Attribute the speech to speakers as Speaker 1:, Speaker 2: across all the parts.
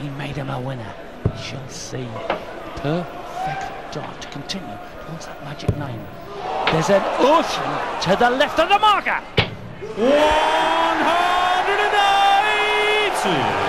Speaker 1: He made him a winner. We shall see. Perfect dart to continue towards that magic nine. There's an ocean to the left of the marker.
Speaker 2: 180!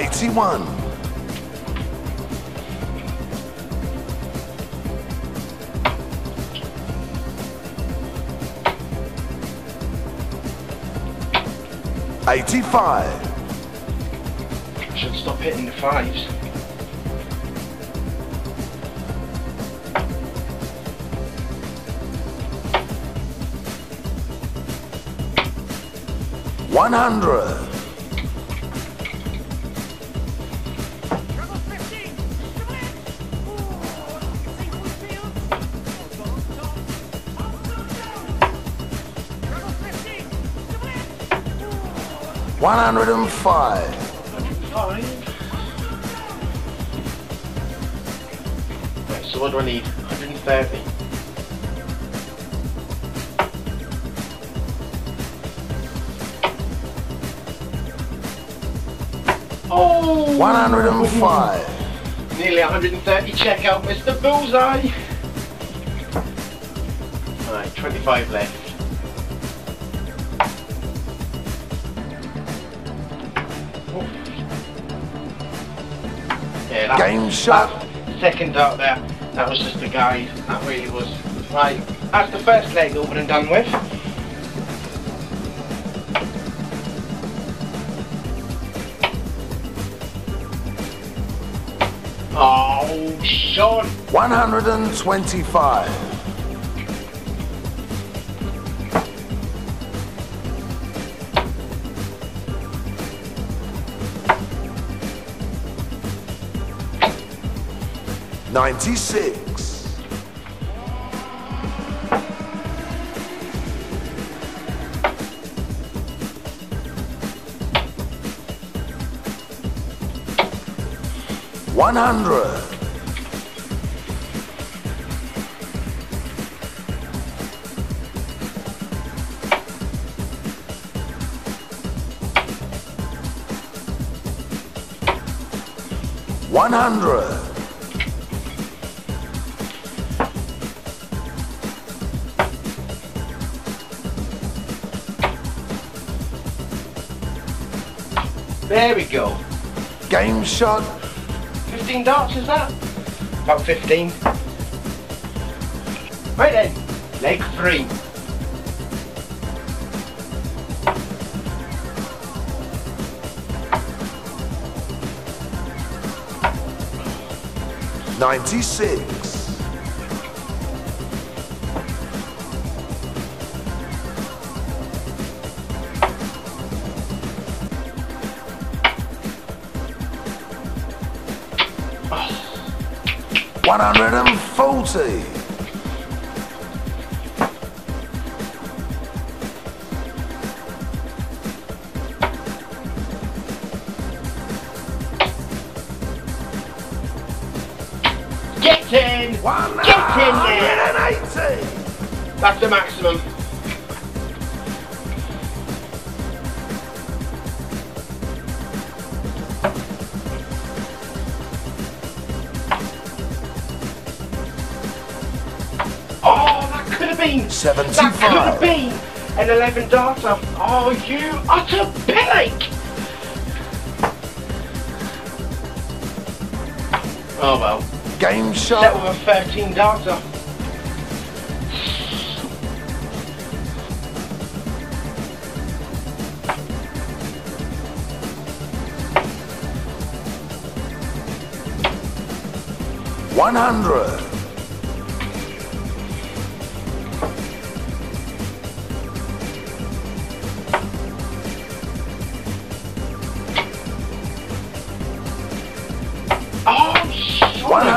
Speaker 3: Eighty-one. Eighty-five.
Speaker 4: Should stop hitting the fives.
Speaker 3: One hundred. One hundred and five.
Speaker 4: Five. Right, so what do I need? 130. Oh!
Speaker 3: One hundred and five.
Speaker 4: Nearly 130 checkout, Mr. Bullseye. Alright, 25 left. Yeah, that,
Speaker 3: Game shot.
Speaker 4: second dart there, that was just a guide. That really was. Right, that's the first leg over and done with. Oh, Shaun.
Speaker 3: One hundred and twenty-five. Ninety-six. One hundred. One hundred.
Speaker 4: There we go.
Speaker 3: Game shot.
Speaker 4: 15 darts is that? About 15. Right then, leg three.
Speaker 3: Ninety-six. One hundred and forty.
Speaker 4: Get in!
Speaker 3: One
Speaker 4: Get in there!
Speaker 3: hundred and eighty.
Speaker 4: That's the maximum. 725. That could be an 11 darter. Are you utter panic? Oh well.
Speaker 3: Game shot.
Speaker 4: That was a 13 darter.
Speaker 3: One hundred.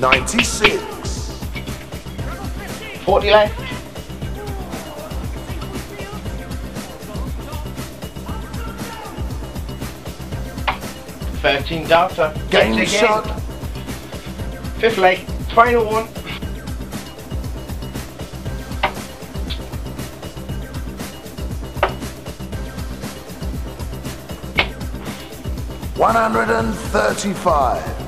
Speaker 3: 96.
Speaker 4: 40 left. Thirteen darter.
Speaker 3: Game
Speaker 4: again.
Speaker 3: shot.
Speaker 4: Fifth leg, final one.
Speaker 3: One hundred and thirty-five.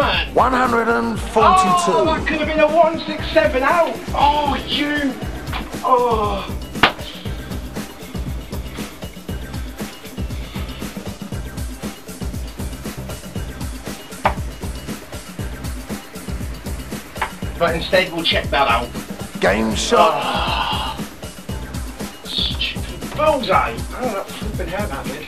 Speaker 4: man! Oh, that could have been a 167 out. Oh, you. Oh. But instead, we'll check that out.
Speaker 3: Game shot. Ah.
Speaker 4: Stupid bullseye. Oh, that flipping that did.